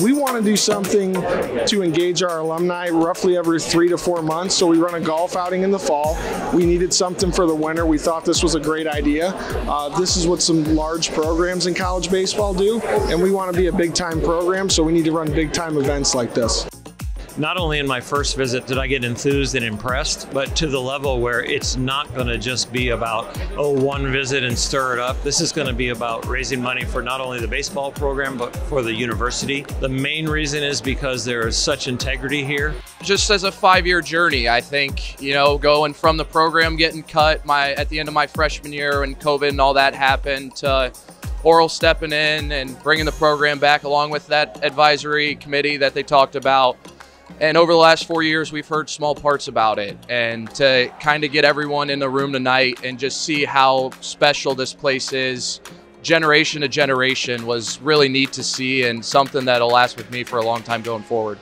We want to do something to engage our alumni roughly every three to four months. So we run a golf outing in the fall. We needed something for the winter. We thought this was a great idea. Uh, this is what some large programs in college baseball do, and we want to be a big time program, so we need to run big time events like this not only in my first visit did I get enthused and impressed, but to the level where it's not going to just be about, oh, one visit and stir it up. This is going to be about raising money for not only the baseball program, but for the university. The main reason is because there is such integrity here. Just as a five-year journey, I think, you know, going from the program getting cut my at the end of my freshman year when COVID and all that happened to Orel stepping in and bringing the program back along with that advisory committee that they talked about and over the last four years, we've heard small parts about it. And to kind of get everyone in the room tonight and just see how special this place is, generation to generation, was really neat to see and something that'll last with me for a long time going forward.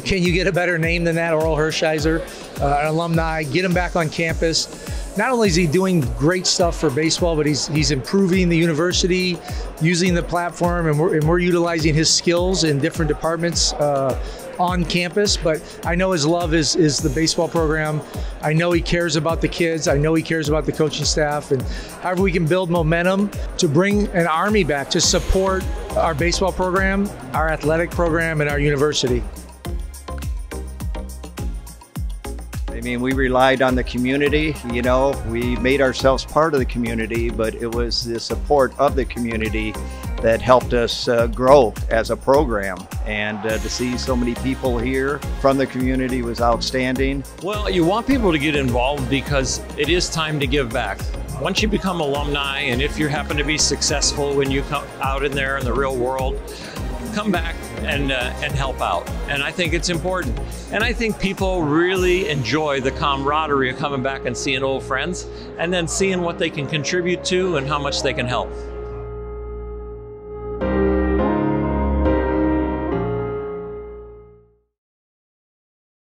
Can you get a better name than that, Orel Hershiser, uh, an alumni? Get him back on campus. Not only is he doing great stuff for baseball, but he's he's improving the university, using the platform, and we're, and we're utilizing his skills in different departments. Uh, on campus, but I know his love is is the baseball program. I know he cares about the kids. I know he cares about the coaching staff, and however we can build momentum to bring an army back to support our baseball program, our athletic program, and our university. I mean, we relied on the community, you know, we made ourselves part of the community, but it was the support of the community that helped us uh, grow as a program. And uh, to see so many people here from the community was outstanding. Well, you want people to get involved because it is time to give back. Once you become alumni, and if you happen to be successful when you come out in there in the real world, come back and, uh, and help out. And I think it's important. And I think people really enjoy the camaraderie of coming back and seeing old friends and then seeing what they can contribute to and how much they can help.